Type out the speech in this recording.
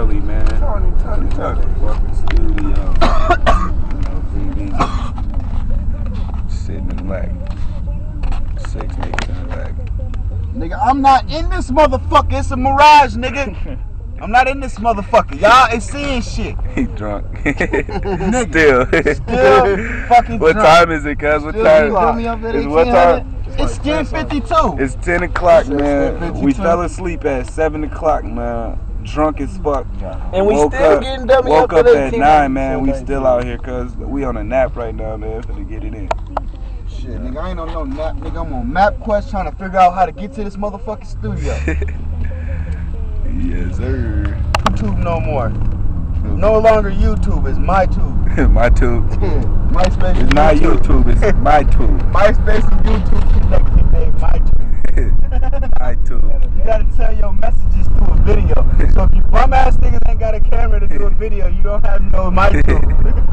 early, man. Tony, Tony, Tony. Fucking studio. you know, bring sitting in the. Six niggas in the back. Nigga, I'm not in this motherfucker. It's a mirage, nigga. I'm not in this motherfucker. Y'all ain't seeing shit. He drunk. Nigga. Still. Still fucking What drunk. time is it, cuz? What Still time? you feel me up at It's what time? It's 1052. It's 10 o'clock, man. 10:52. We fell asleep at 7 o'clock, man. Drunk as fuck. And we woke still up, getting dummy Woke up up at at 18. 9, man. We still out here, cuz we on a nap right now, man. Finna get it in. Shit, nigga, I ain't on no nap, nigga. I'm on MapQuest trying to figure out how to get to this motherfucking studio. yes, sir. YouTube no more. No longer YouTube, it's MyTube. my tube. MySpace. It's not YouTube, it's my tube. MySpace and YouTube connected, they MyTube. my tube. You gotta tell your messages through a video. So if you ass niggas ain't got a camera to do a video, you don't have no mic.